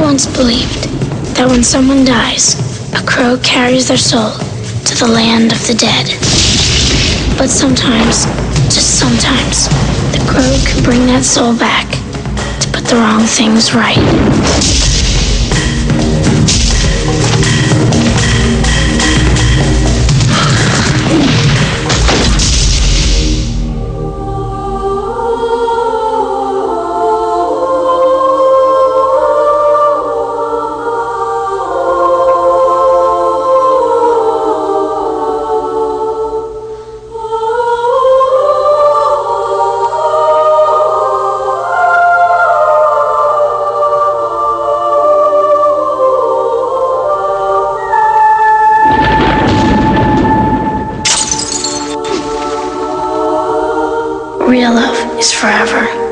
once believed that when someone dies, a crow carries their soul to the land of the dead. But sometimes, just sometimes, the crow can bring that soul back to put the wrong things right. Real love is forever.